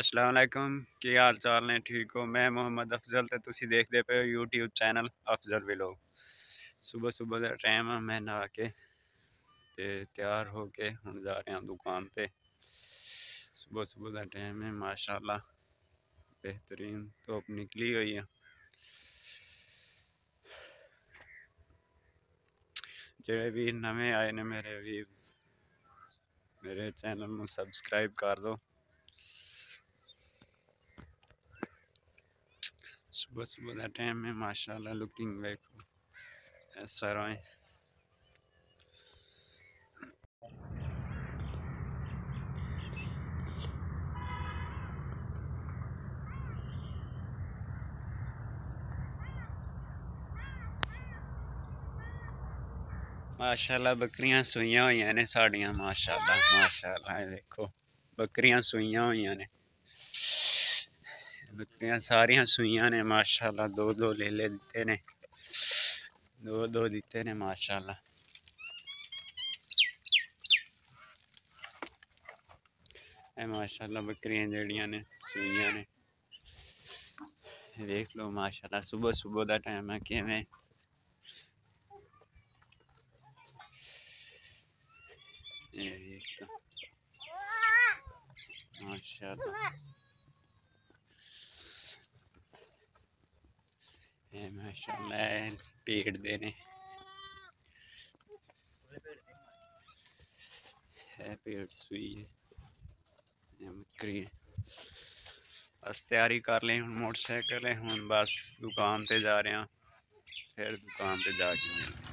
السلام علیکم، کی حال چال نے ٹھیک ہو؟ میں محمد افضل، تو تسی دیکھ دے پہ یوٹیوب چینل افضل بھی لوگ صبح صبح دا ٹائم ہے، میں نہا کے تیار ہو کے ہن جا رہے ہیں دکان پہ۔ صبح صبح دا ٹائم ہے، ماشاءاللہ بہترین دھوپ نکلی ہوئی ہے۔ جڑے بھی نویں آئے نے میرے بھی میرے چینل نو سبسکرائب کر دو۔ صبح صبح کا ٹائم ہے ماشاء اللہ لکنگ دیکھو ایسا رہے ماشاء اللہ بکریاں سوئیاں ہوئی نے ساڑیاں ماشاء اللہ ماشاء اللہ دیکھو۔ بکریاں سوئیاں ہوئی نے۔ بکریاں ساریاں سوئیاں نے ماشاءاللہ دو دو لے لے دیتے نے دو دو دیتے نے ماشاءاللہ اے ماشاءاللہ بکریاں جڑیاں نے سوئیاں نے دیکھ لو ماشاءاللہ صبح صبح دا ٹائم ہے کہ میں ماشاءاللہ ماشاء اللہ، پیڑ دینے ہے پیڑ سوئی ہے۔ مکری بس تیاری کر لیں ہوں موٹر سائیکل ہے ہوں بس دکان تے جا رہے ہیں۔ پھر دکان تے جا کے ملیں